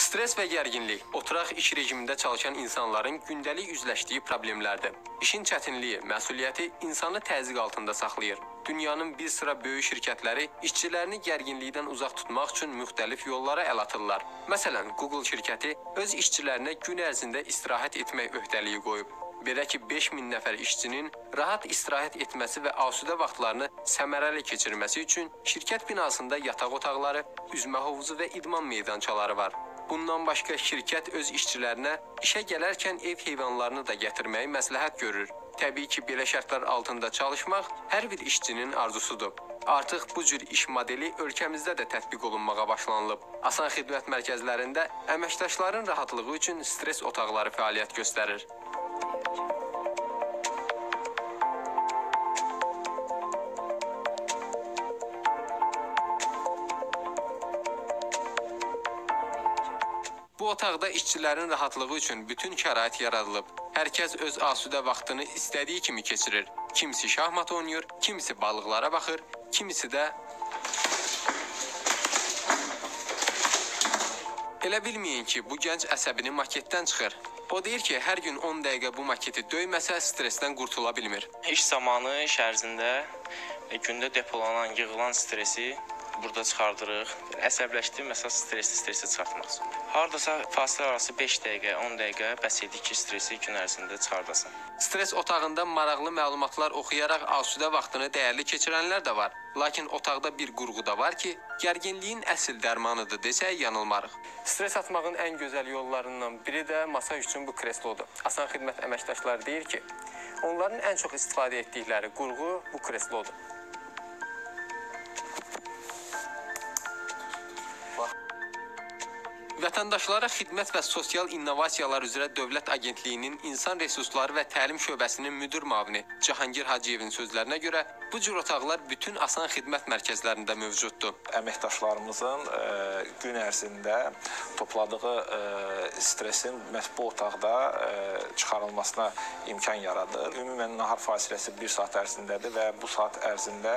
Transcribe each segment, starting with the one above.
Stress və gərginlik oturaq iş rejimində çalışan insanların gündəlik üzləşdiyi problemlərdir. İşin çətinliyi, məsuliyyəti insanı təzyiq altında saxlayır. Dünyanın bir sıra böyük şirkətləri işçilərini gərginlikdən uzaq tutmaq üçün müxtəlif yollara əl atırlar. Məsələn, Google şirkəti öz işçilərinə gün ərzində istirahət etmək öhdəliyi qoyub. Belə ki, 5000 nəfər işçinin rahat istirahət etməsi və asudə vaxtlarını səmərəli keçirməsi üçün şirkət binasında yataq otaqları, üzmə hovuzu və idman meydançaları var. Bundan başqa şirkət öz işçilərinə işə gələrkən ev heyvanlarını da gətirməyi məsləhət görür. Təbii ki, belə şərtlər altında çalışmaq hər bir işçinin arzusudur. Artıq bu cür iş modeli ölkəmizdə də tətbiq olunmağa başlanılıb. Asan xidmət mərkəzlərində əməkdaşların rahatlığı üçün stress otaqları fəaliyyət göstərir. Bu otaqda işçilərin rahatlığı üçün bütün şərait yaradılıb. Hər kəs öz asudə vaxtını istədiyi kimi keçirir. Kimisi şahmat oynayır, kimisi balıqlara baxır, kimisi də Elə bilməyin ki, bu gənc əsəbini maketdən çıxır. O deyir ki, hər gün 10 dəqiqə bu maketi döyməsə stressdən qurtula bilmir. İş zamanı, iş ərzində e, gündə depolanan, yığılan stresi burada çıxardırıq. Əsəbləşdiyim əsas stresli stresi çıxartmaq üçün. Hardasa fasilə arası 5 dəqiqə, 10 dəqiqə bəs edir ki, stresi gün ərzində çıxardasan. Stress otağında maraqlı məlumatlar oxuyaraq asudə vaxtını dəyərli keçirənlər də var. Lakin otaqda bir qurğu da var ki, gərginliyin əsl dərmanıdır desək yanılmarıq. Stress atmağın ən gözəl yollarından biri də masa üçün bu kreslodur. Asan xidmət əməkdaşları deyir ki, onların ən çox istifadə etdikləri qurğu bu kreslodur. Vətəndaşlara xidmət və sosial innovasiyalar üzrə Dövlət Agentliyinin İnsan Resursları və Təlim şöbəsinin müdir müavini Cahangir Hacıyevin sözlərinə görə bu cür otaqlar bütün asan xidmət mərkəzlərində mövcuddur. əməkdaşlarımızın ə, gün ərzində topladığı ə, stressin məhz bu otaqda ə, çıxarılmasına imkan yaradır. Ümumən nahar fasiləsi 1 saat ərzindədir və bu saat ərzində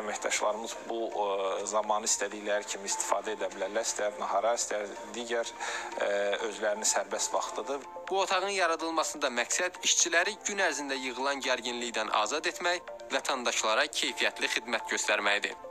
əməkdaşlarımız bu ə, zamanı istədikləri kimi istifadə edə bilərlər. İstər nahara, istər digər ə, özlərinin sərbəst vaxtıdır. Bu otağın yaradılmasında məqsəd işçiləri gün ərzində yığılan gərginlikdən azad etmək, vətəndaşlara keyfiyyətli xidmət göstərməkdir.